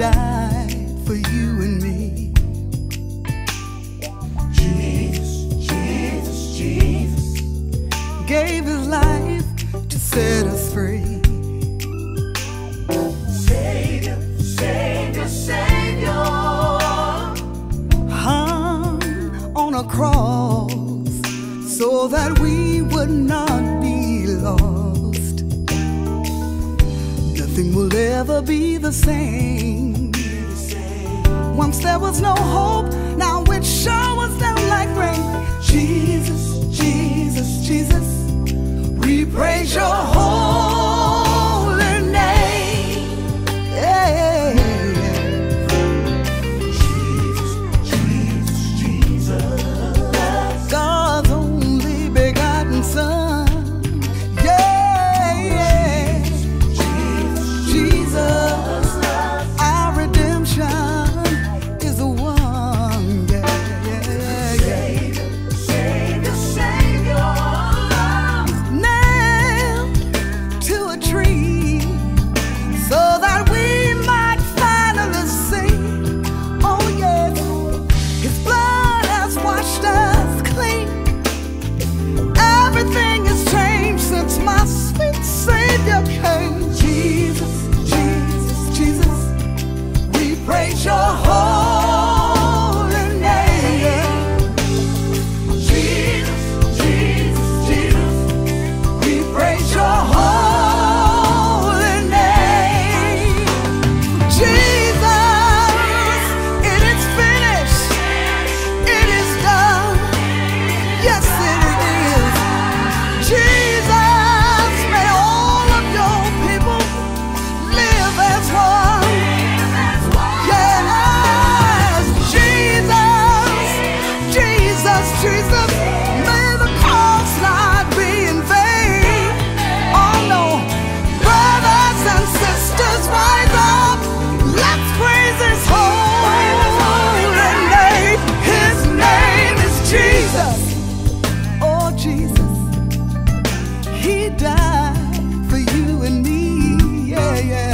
died for you and me. Jesus, Jesus, Jesus gave his life to set us free. Savior, Savior, Savior. Hung on a cross so that we would not. Nothing will ever be the same. Once there was no hope, now it showers down like rain. Jesus, may the cross be in vain. Oh no, brothers and sisters, rise up. Let's praise His holy name. His name is Jesus. Oh Jesus, He died for you and me. Yeah, yeah.